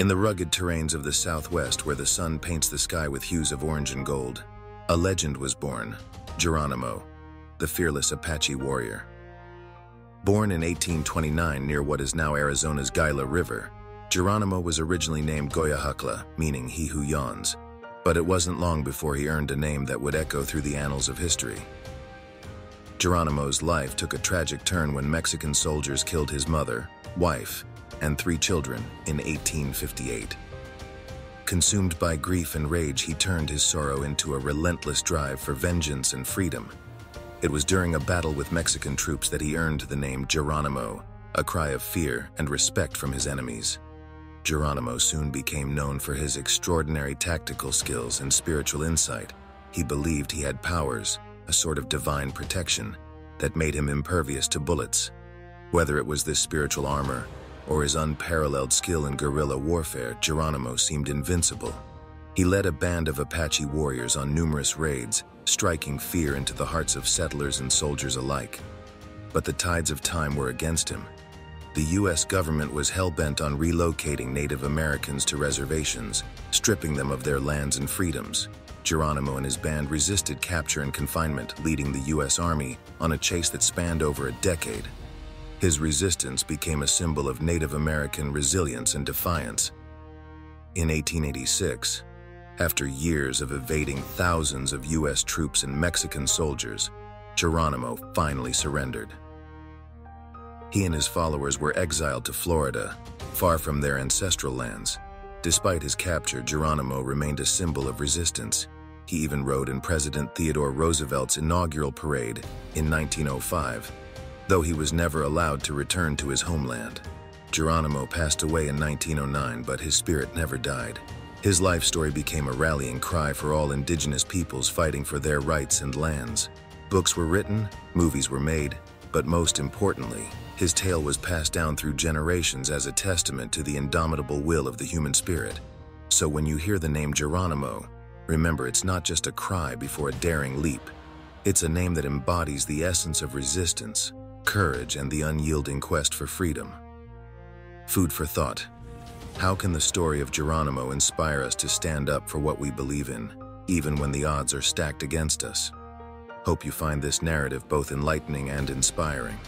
In the rugged terrains of the southwest where the sun paints the sky with hues of orange and gold, a legend was born, Geronimo, the fearless Apache warrior. Born in 1829 near what is now Arizona's Gila River, Geronimo was originally named Goyahukla, meaning he who yawns, but it wasn't long before he earned a name that would echo through the annals of history. Geronimo's life took a tragic turn when Mexican soldiers killed his mother, wife, and three children in 1858. Consumed by grief and rage, he turned his sorrow into a relentless drive for vengeance and freedom. It was during a battle with Mexican troops that he earned the name Geronimo, a cry of fear and respect from his enemies. Geronimo soon became known for his extraordinary tactical skills and spiritual insight. He believed he had powers, a sort of divine protection, that made him impervious to bullets. Whether it was this spiritual armor or his unparalleled skill in guerrilla warfare, Geronimo seemed invincible. He led a band of Apache warriors on numerous raids, striking fear into the hearts of settlers and soldiers alike. But the tides of time were against him, the U.S. government was hell-bent on relocating Native Americans to reservations, stripping them of their lands and freedoms. Geronimo and his band resisted capture and confinement, leading the U.S. Army on a chase that spanned over a decade. His resistance became a symbol of Native American resilience and defiance. In 1886, after years of evading thousands of U.S. troops and Mexican soldiers, Geronimo finally surrendered. He and his followers were exiled to Florida, far from their ancestral lands. Despite his capture, Geronimo remained a symbol of resistance. He even rode in President Theodore Roosevelt's inaugural parade in 1905, though he was never allowed to return to his homeland. Geronimo passed away in 1909, but his spirit never died. His life story became a rallying cry for all indigenous peoples fighting for their rights and lands. Books were written, movies were made, but most importantly, his tale was passed down through generations as a testament to the indomitable will of the human spirit. So when you hear the name Geronimo, remember it's not just a cry before a daring leap. It's a name that embodies the essence of resistance, courage, and the unyielding quest for freedom. Food for thought. How can the story of Geronimo inspire us to stand up for what we believe in, even when the odds are stacked against us? Hope you find this narrative both enlightening and inspiring.